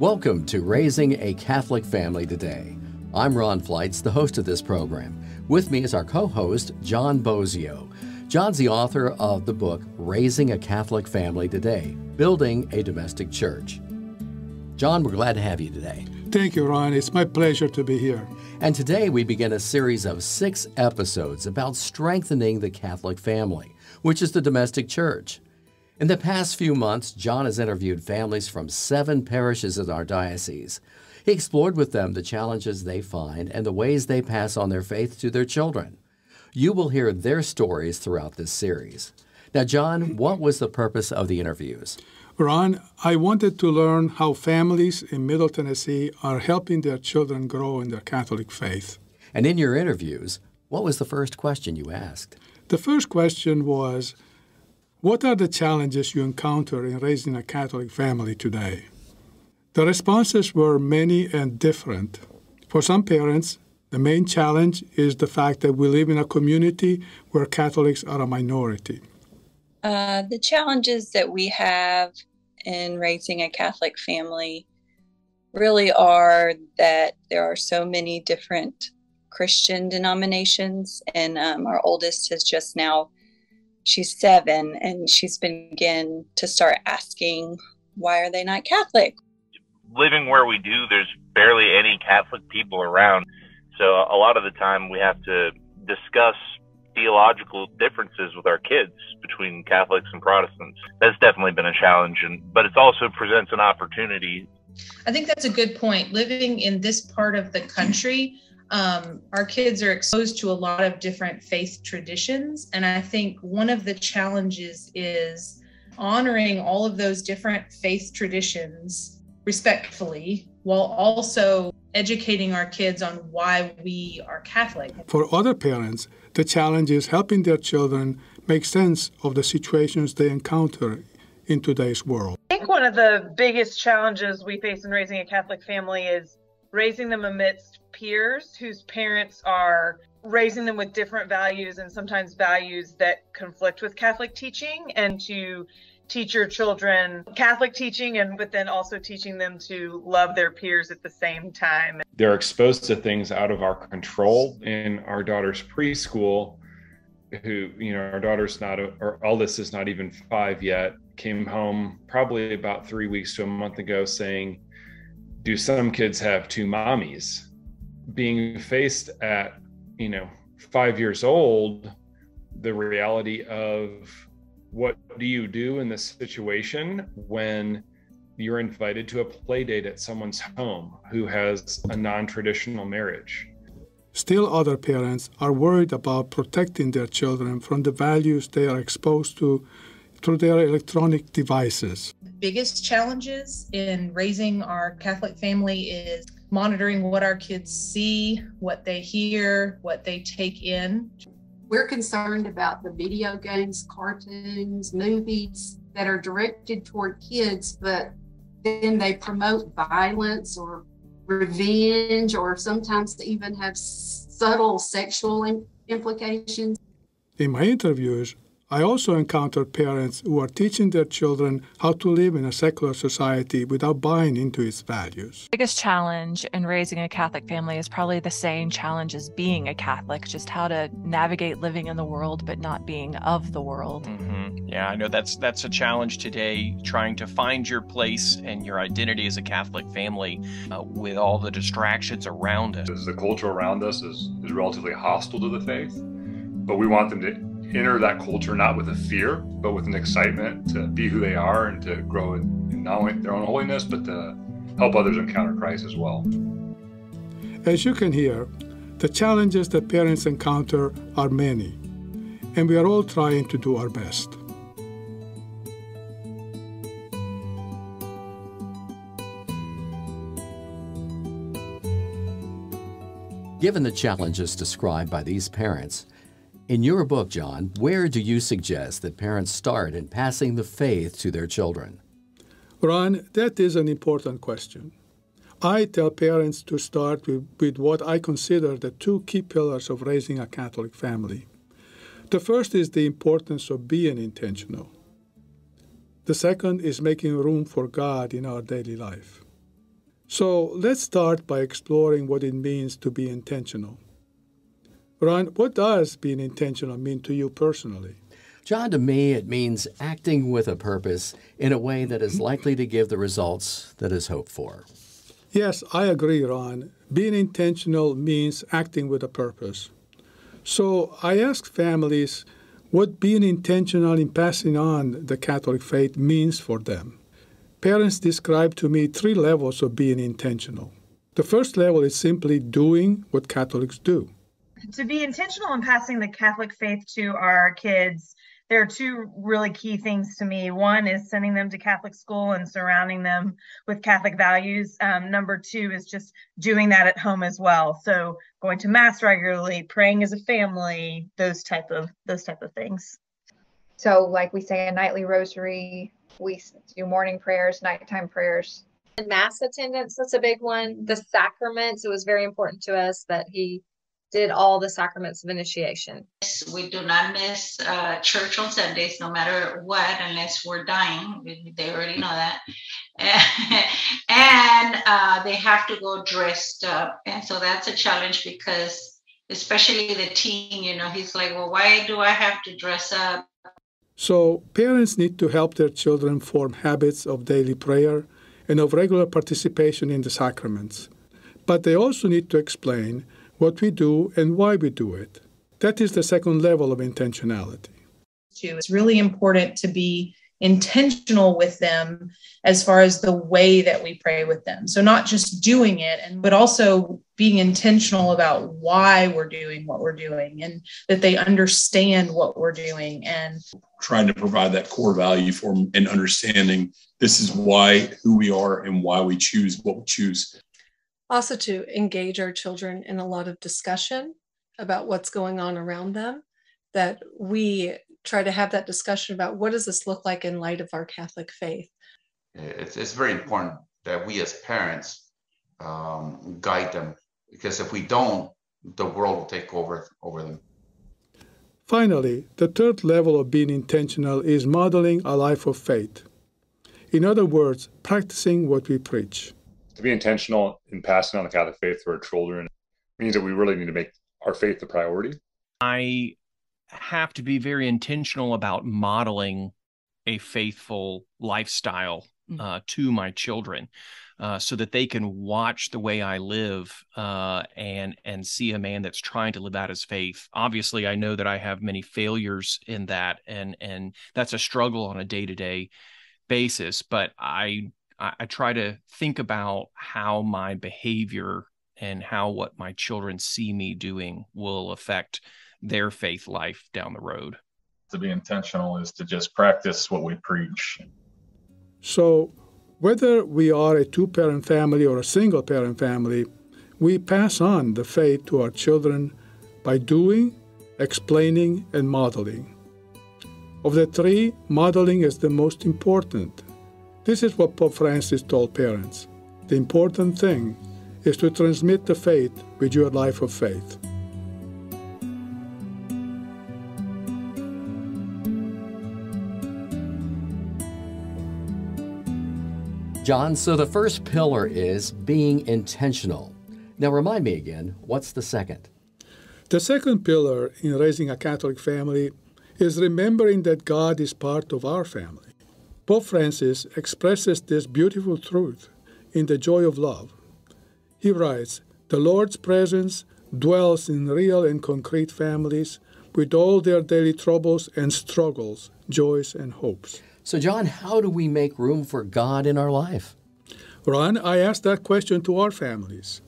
Welcome to Raising a Catholic Family Today. I'm Ron Flights, the host of this program. With me is our co host, John Bosio. John's the author of the book Raising a Catholic Family Today Building a Domestic Church. John, we're glad to have you today. Thank you, Ron. It's my pleasure to be here. And today we begin a series of six episodes about strengthening the Catholic family, which is the domestic church. In the past few months, John has interviewed families from seven parishes in our diocese. He explored with them the challenges they find and the ways they pass on their faith to their children. You will hear their stories throughout this series. Now, John, what was the purpose of the interviews? Ron, I wanted to learn how families in Middle Tennessee are helping their children grow in their Catholic faith. And in your interviews, what was the first question you asked? The first question was What are the challenges you encounter in raising a Catholic family today? The responses were many and different. For some parents, the main challenge is the fact that we live in a community where Catholics are a minority. Uh, the challenges that we have in raising a Catholic family really are that there are so many different Christian denominations, and um, our oldest has just now she's seven, and she's been begin to start asking why are they not Catholic. Living where we do, there's barely any Catholic people around, so a lot of the time we have to discuss theological differences with our kids between Catholics and Protestants. That's definitely been a challenge, and but it also presents an opportunity. I think that's a good point. Living in this part of the country, um, our kids are exposed to a lot of different faith traditions, and I think one of the challenges is honoring all of those different faith traditions respectfully while also educating our kids on why we are Catholic. For other parents, the challenge is helping their children make sense of the situations they encounter in today's world. I think one of the biggest challenges we face in raising a Catholic family is raising them amidst peers whose parents are raising them with different values and sometimes values that conflict with Catholic teaching and to teach your children Catholic teaching and but then also teaching them to love their peers at the same time. They're exposed to things out of our control in our daughter's preschool who, you know, our daughter's not our eldest is not even 5 yet, came home probably about 3 weeks to a month ago saying do some kids have two mommies? Being faced at, you know, 5 years old, the reality of what do you do in this situation when you're invited to a play date at someone's home who has a non-traditional marriage? Still other parents are worried about protecting their children from the values they are exposed to through their electronic devices. The biggest challenges in raising our catholic family is monitoring what our kids see what they hear what they take in we're concerned about the video games, cartoons, movies that are directed toward kids, but then they promote violence or revenge, or sometimes they even have subtle sexual implications. In my interviews, I also encounter parents who are teaching their children how to live in a secular society without buying into its values. The biggest challenge in raising a Catholic family is probably the same challenge as being a Catholic, just how to navigate living in the world but not being of the world. Mm-hmm. Yeah, I know that's that's a challenge today, trying to find your place and your identity as a Catholic family uh, with all the distractions around us. The culture around us is, is relatively hostile to the faith, but we want them to enter that culture not with a fear, but with an excitement to be who they are and to grow in, in not only their own holiness, but to help others encounter Christ as well. As you can hear, the challenges that parents encounter are many, and we are all trying to do our best. Given the challenges described by these parents, in your book, John, where do you suggest that parents start in passing the faith to their children? Ron, that is an important question. I tell parents to start with, with, what I consider the two key pillars of raising a Catholic family. The first is the importance of being intentional. The second is making room for God in our daily life. So let's start by exploring what it means to be intentional. Ron, what does being intentional mean to you personally? John, to me, it means acting with a purpose in a way that is likely to give the results that is hoped for. Yes, I agree, Ron. Being intentional means acting with a purpose. So I ask families what being intentional in passing on the Catholic faith means for them. Parents describe to me three levels of being intentional. The first level is simply doing what Catholics do. To be intentional in passing the Catholic faith to our kids there are two really key things to me. One is sending them to Catholic school and surrounding them with Catholic values. Um, number two is just doing that at home as well. So going to mass regularly, praying as a family, those type of those type of things. So like we say a nightly rosary, we do morning prayers, nighttime prayers. And mass attendance, that's a big one. The sacraments, it was very important to us that he did all the sacraments of initiation. We do not miss uh, church on Sundays, no matter what, unless we're dying. They already know that. and uh, they have to go dressed up. And so that's a challenge because, especially the teen, you know, he's like, well, why do I have to dress up? So, parents need to help their children form habits of daily prayer and of regular participation in the sacraments. But they also need to explain what we do and why we do it. That is the second level of intentionality. It's really important to be intentional with them as far as the way that we pray with them. So not just doing it and but also being intentional about why we're doing what we're doing and that they understand what we're doing and trying to provide that core value for them and understanding this is why who we are and why we choose what we choose also to engage our children in a lot of discussion about what's going on around them that we try to have that discussion about what does this look like in light of our catholic faith. It's, it's very important that we as parents um, guide them because if we don't the world will take over over them. Finally the third level of being intentional is modeling a life of faith. In other words practicing what we preach to be intentional in passing on the Catholic faith to our children means that we really need to make our faith the priority. I have to be very intentional about modeling a faithful lifestyle mm. uh, to my children. Uh, so that they can watch the way I live uh, and and see a man that's trying to live out his faith. Obviously, I know that I have many failures in that, and and that's a struggle on a day to day basis. But I I, I try to think about how my behavior and how what my children see me doing will affect their faith life down the road. To be intentional is to just practice what we preach. So, whether we are a two parent family or a single parent family, we pass on the faith to our children by doing, explaining, and modeling. Of the three, modeling is the most important this is what Pope Francis told parents. The important thing is to transmit the faith with your life of faith. John, so the first pillar is being intentional. Now, remind me again, what's the second? The second pillar in raising a Catholic family is remembering that God is part of our family. Pope Francis expresses this beautiful truth in The Joy of Love. He writes, The Lord's presence dwells in real and concrete families with all their daily troubles and struggles, joys and hopes. So, John, how do we make room for God in our life? Ron, I ask that question to our families.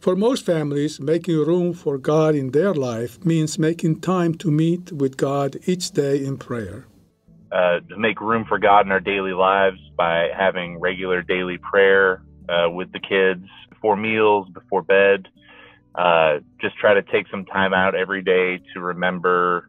For most families, making room for God in their life means making time to meet with God each day in prayer uh, to make room for God in our daily lives by having regular daily prayer uh, with the kids before meals, before bed. Uh, just try to take some time out every day to remember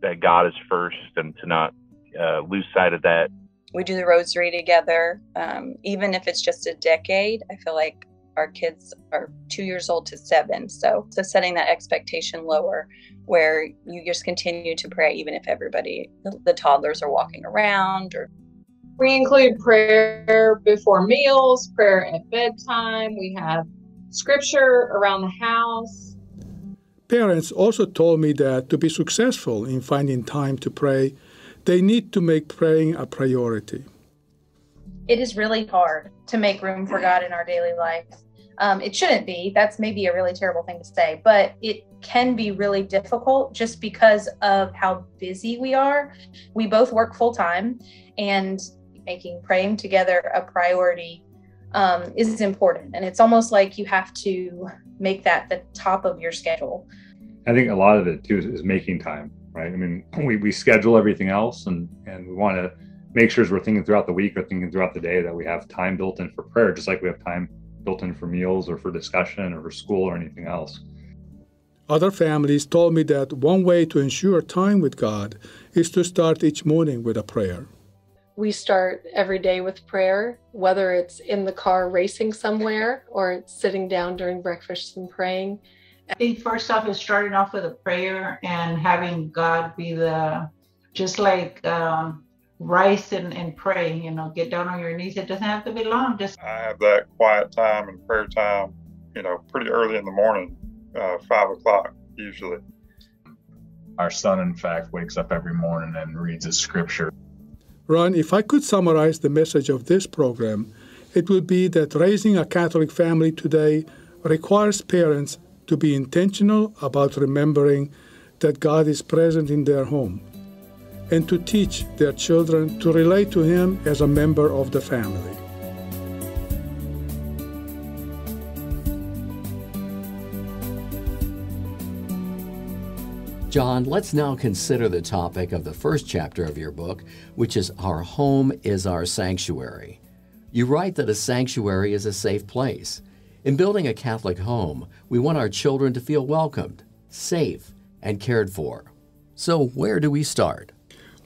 that God is first and to not uh, lose sight of that. We do the rosary together, um, even if it's just a decade. I feel like our kids are two years old to seven. So, so setting that expectation lower where you just continue to pray, even if everybody, the, the toddlers are walking around or We include prayer before meals, prayer at bedtime. We have scripture around the house. Parents also told me that to be successful in finding time to pray, they need to make praying a priority. It is really hard to make room for God in our daily life. Um, it shouldn't be. That's maybe a really terrible thing to say, but it can be really difficult just because of how busy we are. We both work full time, and making praying together a priority um, is important. And it's almost like you have to make that the top of your schedule. I think a lot of it too is, is making time, right? I mean, we, we schedule everything else and, and we want to make sure as we're thinking throughout the week or thinking throughout the day that we have time built in for prayer, just like we have time built in for meals or for discussion or for school or anything else. Other families told me that one way to ensure time with God is to start each morning with a prayer. We start every day with prayer, whether it's in the car racing somewhere or it's sitting down during breakfast and praying. I think first off is starting off with a prayer and having God be the, just like um, rice and, and pray, you know, get down on your knees. It doesn't have to be long. Just I have that quiet time and prayer time, you know, pretty early in the morning, uh, five o'clock usually. Our son, in fact, wakes up every morning and reads his scripture. Ron, if I could summarize the message of this program, it would be that raising a Catholic family today requires parents to be intentional about remembering that God is present in their home and to teach their children to relate to Him as a member of the family. John, let's now consider the topic of the first chapter of your book, which is Our Home is Our Sanctuary. You write that a sanctuary is a safe place. In building a Catholic home, we want our children to feel welcomed, safe, and cared for. So, where do we start?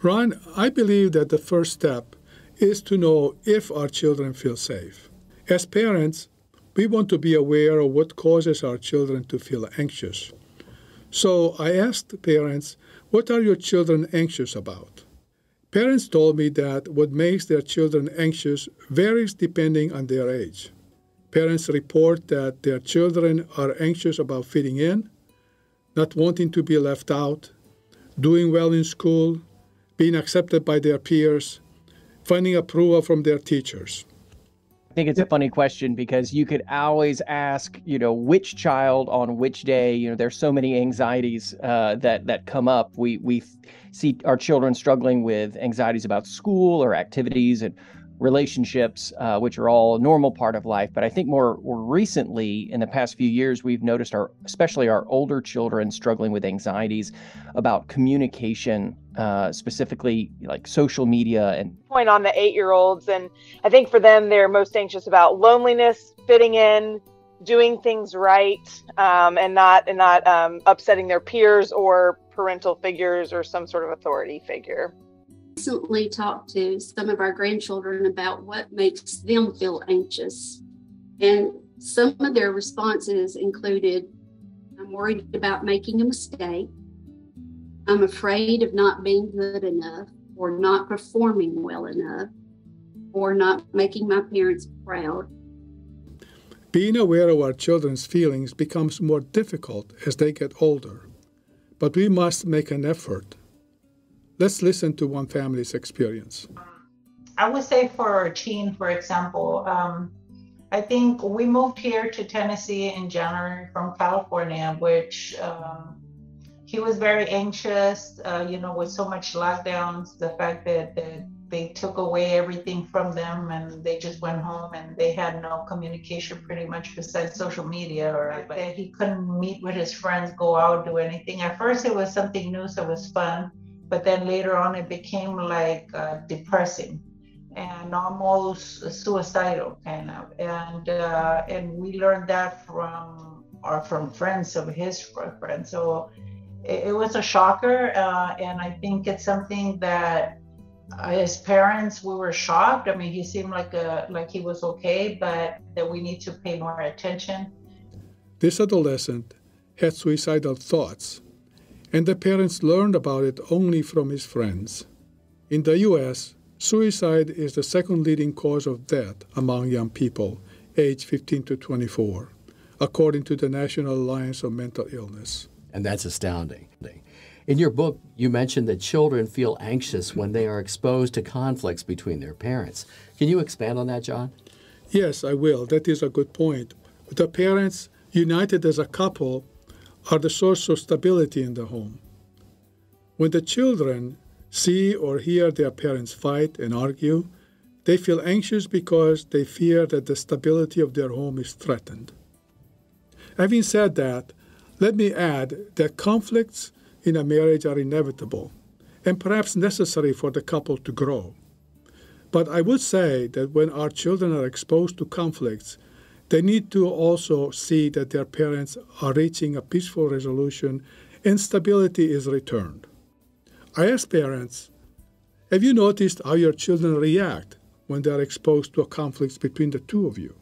Ron, I believe that the first step is to know if our children feel safe. As parents, we want to be aware of what causes our children to feel anxious. So I asked parents, What are your children anxious about? Parents told me that what makes their children anxious varies depending on their age. Parents report that their children are anxious about fitting in, not wanting to be left out, doing well in school, being accepted by their peers, finding approval from their teachers. I think it's a funny question because you could always ask, you know, which child on which day. You know, there's so many anxieties uh, that that come up. We we see our children struggling with anxieties about school or activities and relationships, uh, which are all a normal part of life. But I think more, recently, in the past few years, we've noticed our, especially our older children, struggling with anxieties about communication, uh, specifically like social media and point on the eight-year-olds, and I think for them, they're most anxious about loneliness, fitting in, doing things right, um, and not and not um, upsetting their peers or parental figures or some sort of authority figure recently talked to some of our grandchildren about what makes them feel anxious. And some of their responses included I'm worried about making a mistake. I'm afraid of not being good enough or not performing well enough or not making my parents proud. Being aware of our children's feelings becomes more difficult as they get older, but we must make an effort Let's listen to one family's experience. I would say for Chin, for example, um, I think we moved here to Tennessee in January from California, which um, he was very anxious, uh, you know, with so much lockdowns, the fact that, that they took away everything from them and they just went home and they had no communication pretty much besides social media or that he couldn't meet with his friends, go out, do anything. At first, it was something new, so it was fun but then later on it became like uh, depressing and almost suicidal kind of. And uh, and we learned that from or from friends of his friends. So it, it was a shocker uh, and i think it's something that his parents we were shocked. I mean he seemed like a like he was okay but that we need to pay more attention. This adolescent had suicidal thoughts and the parents learned about it only from his friends. In the US, Suicide is the second leading cause of death among young people aged 15 to 24, according to the National Alliance on Mental Illness. And that's astounding. In your book, you mentioned that children feel anxious when they are exposed to conflicts between their parents. Can you expand on that, John? Yes, I will. That is a good point. The parents, united as a couple, are the source of stability in the home. When the children see or hear their parents fight and argue, they feel anxious because they fear that the stability of their home is threatened. Having said that, let me add that conflicts in a marriage are inevitable and perhaps necessary for the couple to grow. But I would say that when our children are exposed to conflicts, they need to also see that their parents are reaching a peaceful resolution and stability is returned. I ask parents, have you noticed how your children react when they are exposed to a conflict between the two of you?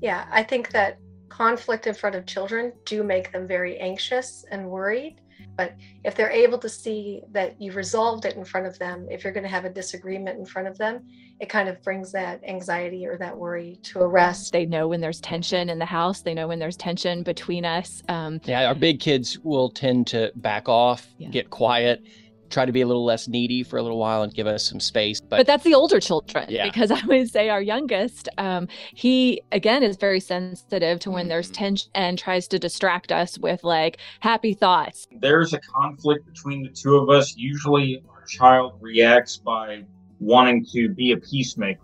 Yeah, I think that conflict in front of children do make them very anxious and worried. But if they're able to see that you've resolved it in front of them, if you're going to have a disagreement in front of them, it kind of brings that anxiety or that worry to a rest. They know when there's tension in the house. They know when there's tension between us. Um, yeah, our big kids will tend to back off, yeah. get quiet try to be a little less needy for a little while and give us some space. But, but that's the older children yeah. because I would say our youngest, um, he again is very sensitive to when mm-hmm. there's tension and tries to distract us with like happy thoughts. There's a conflict between the two of us. Usually our child reacts by wanting to be a peacemaker.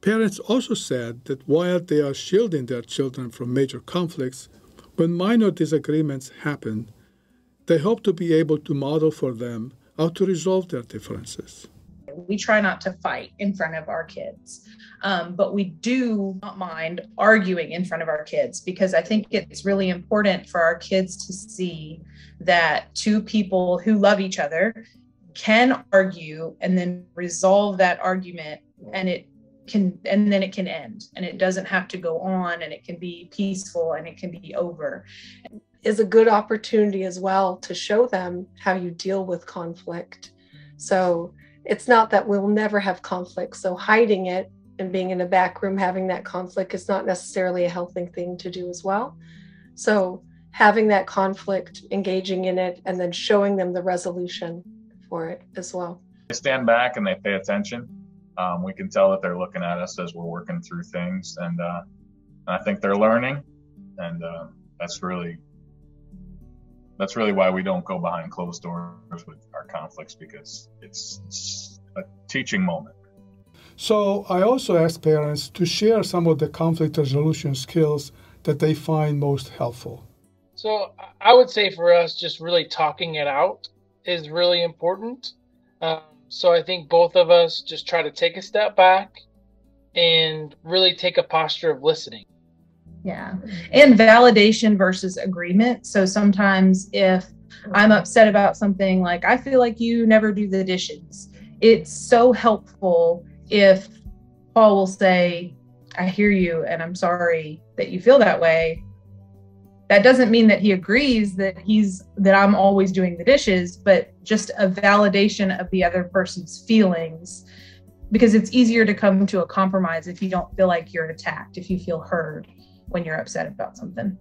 Parents also said that while they are shielding their children from major conflicts, when minor disagreements happen, they hope to be able to model for them how to resolve their differences. We try not to fight in front of our kids, um, but we do not mind arguing in front of our kids because I think it's really important for our kids to see that two people who love each other can argue and then resolve that argument and it can and then it can end and it doesn't have to go on and it can be peaceful and it can be over is a good opportunity as well to show them how you deal with conflict. So it's not that we'll never have conflict. So hiding it and being in a back room having that conflict is not necessarily a healthy thing to do as well. So having that conflict, engaging in it, and then showing them the resolution for it as well. They stand back and they pay attention. Um, we can tell that they're looking at us as we're working through things, and uh, I think they're learning, and uh, that's really that's really why we don't go behind closed doors with our conflicts because it's, it's a teaching moment. So I also ask parents to share some of the conflict resolution skills that they find most helpful. So I would say for us, just really talking it out is really important. Um, so I think both of us just try to take a step back and really take a posture of listening. Yeah. And validation versus agreement. So sometimes if I'm upset about something like I feel like you never do the dishes, it's so helpful if Paul will say, I hear you and I'm sorry that you feel that way. That doesn't mean that he agrees that he's that I'm always doing the dishes, but just a validation of the other person's feelings because it's easier to come to a compromise if you don't feel like you're attacked, if you feel heard when you're upset about something.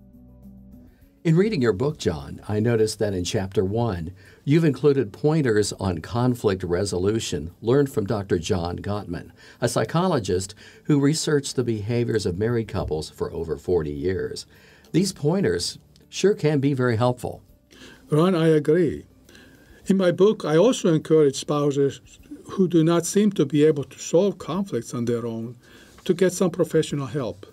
In reading your book, John, I noticed that in chapter one, you've included pointers on conflict resolution learned from Dr. John Gottman, a psychologist who researched the behaviors of married couples for over 40 years. These pointers sure can be very helpful. Ron, I agree. In my book, I also encourage spouses who do not seem to be able to solve conflicts on their own to get some professional help.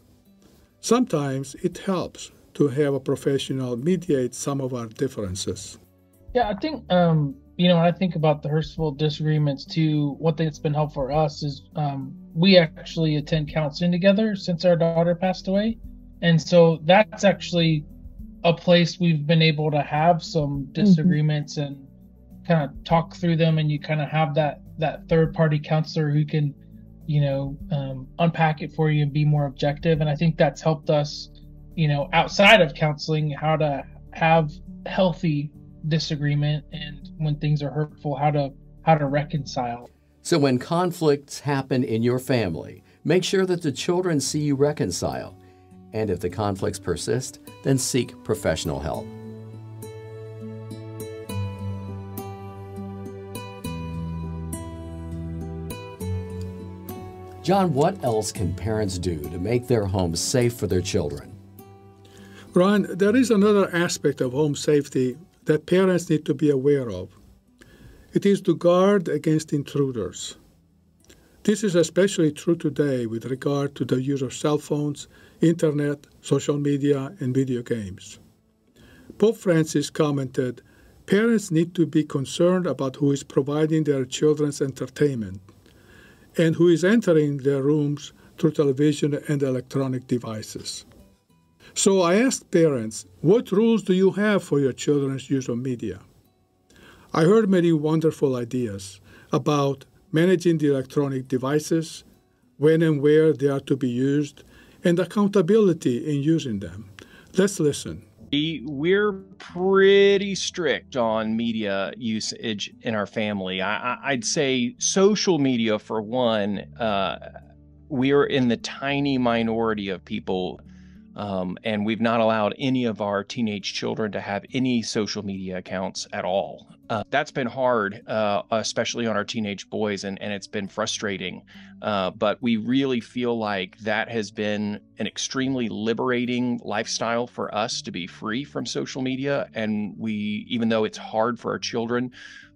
Sometimes it helps to have a professional mediate some of our differences. Yeah, I think um, you know when I think about the hurtful disagreements too. One thing that's been helpful for us is um, we actually attend counseling together since our daughter passed away, and so that's actually a place we've been able to have some mm-hmm. disagreements mm-hmm. and kind of talk through them, and you kind of have that that third party counselor who can you know, um, unpack it for you and be more objective. And I think that's helped us, you know, outside of counseling, how to have healthy disagreement and when things are hurtful, how to how to reconcile. So when conflicts happen in your family, make sure that the children see you reconcile. And if the conflicts persist, then seek professional help. John, what else can parents do to make their homes safe for their children? Ron, there is another aspect of home safety that parents need to be aware of. It is to guard against intruders. This is especially true today with regard to the use of cell phones, internet, social media, and video games. Pope Francis commented Parents need to be concerned about who is providing their children's entertainment and who is entering their rooms through television and electronic devices. So I asked parents, what rules do you have for your children's use of media? I heard many wonderful ideas about managing the electronic devices, when and where they are to be used, and accountability in using them. Let's listen. We're pretty strict on media usage in our family. I, would say social media, for one, uh, we're in the tiny minority of people, um, and we've not allowed any of our teenage children to have any social media accounts at all. Uh, that's been hard, uh, especially on our teenage boys, and, and it's been frustrating. Uh, but we really feel like that has been an extremely liberating lifestyle for us to be free from social media. And we, even though it's hard for our children,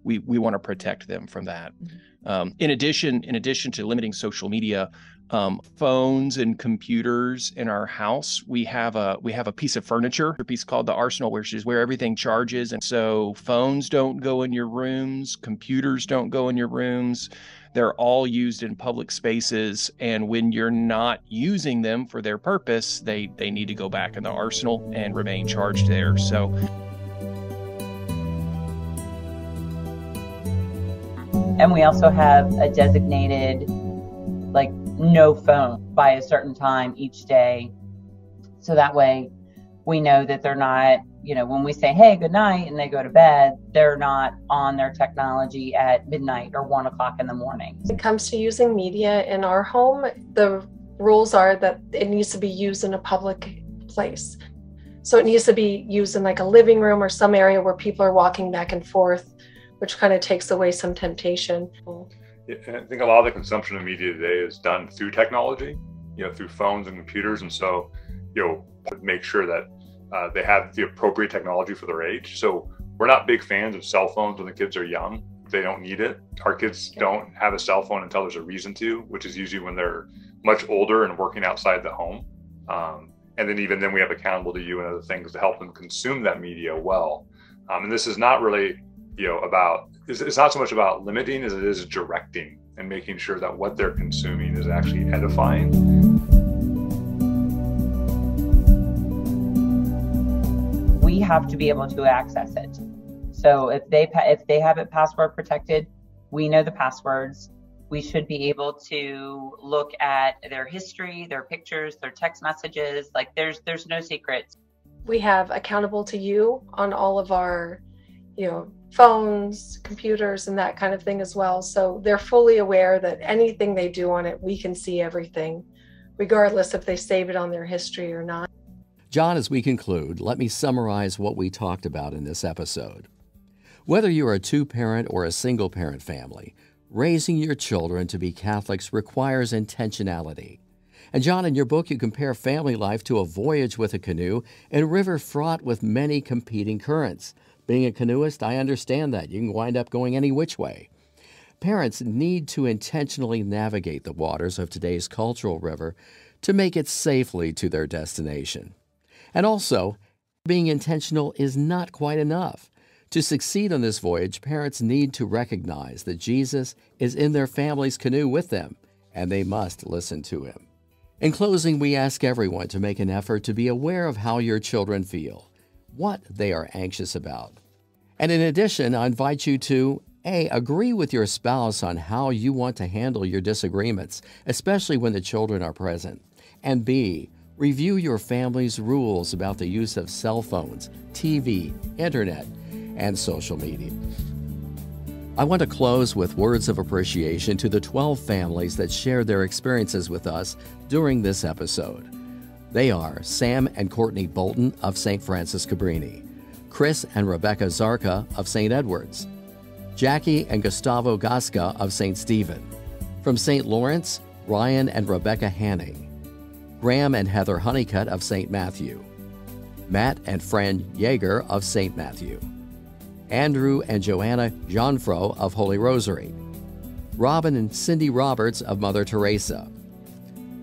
we, we want to protect them from that. Mm-hmm. Um, in addition, in addition to limiting social media, um, phones and computers in our house. We have a we have a piece of furniture, a piece called the Arsenal, which is where everything charges. And so phones don't go in your rooms, computers don't go in your rooms. They're all used in public spaces, and when you're not using them for their purpose, they they need to go back in the arsenal and remain charged there. So. And we also have a designated like no phone by a certain time each day. So that way we know that they're not, you know, when we say, hey, good night, and they go to bed, they're not on their technology at midnight or one o'clock in the morning. When it comes to using media in our home, the rules are that it needs to be used in a public place. So it needs to be used in like a living room or some area where people are walking back and forth, which kind of takes away some temptation. I think a lot of the consumption of media today is done through technology, you know, through phones and computers, and so you know, make sure that uh, they have the appropriate technology for their age. So we're not big fans of cell phones when the kids are young. They don't need it. Our kids don't have a cell phone until there's a reason to, which is usually when they're much older and working outside the home. Um, and then even then, we have Accountable2You and other things to help them consume that media well. Um, and this is not really, you know, about it's, it's not so much about limiting as it is directing and making sure that what they're consuming is actually edifying. We have to be able to access it. So if they if they have it password protected, we know the passwords. We should be able to look at their history, their pictures, their text messages. Like there's there's no secrets. We have Accountable2You on all of our, you know, phones, computers, and that kind of thing as well. So they're fully aware that anything they do on it, we can see everything, regardless if they save it on their history or not. John, as we conclude, let me summarize what we talked about in this episode. Whether you're a two parent or a single parent family, raising your children to be Catholics requires intentionality. And John, in your book, you compare family life to a voyage with a canoe in a river fraught with many competing currents. Being a canoeist, I understand that. You can wind up going any which way. Parents need to intentionally navigate the waters of today's cultural river to make it safely to their destination. And also, being intentional is not quite enough. To succeed on this voyage, parents need to recognize that Jesus is in their family's canoe with them, and they must listen to him. In closing, we ask everyone to make an effort to be aware of how your children feel what they are anxious about. And in addition, I invite you to A. Agree with your spouse on how you want to handle your disagreements, especially when the children are present. And B. Review your family's rules about the use of cell phones, TV, internet, and social media. I want to close with words of appreciation to the 12 families that shared their experiences with us during this episode. They are Sam and Courtney Bolton of St. Francis Cabrini, Chris and Rebecca Zarka of St. Edwards, Jackie and Gustavo Gasca of St. Stephen, from St. Lawrence, Ryan and Rebecca Hanning, Graham and Heather Honeycutt of St. Matthew, Matt and Fran Yeager of St. Matthew, Andrew and Joanna Johnfro of Holy Rosary, Robin and Cindy Roberts of Mother Teresa,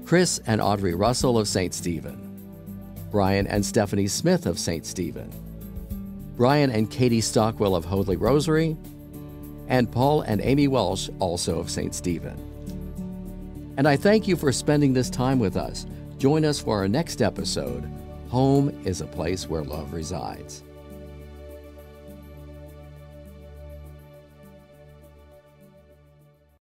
Chris and Audrey Russell of St. Stephen, Brian and Stephanie Smith of St. Stephen, Brian and Katie Stockwell of Holy Rosary, and Paul and Amy Welsh, also of St. Stephen. And I thank you for spending this time with us. Join us for our next episode Home is a Place Where Love Resides.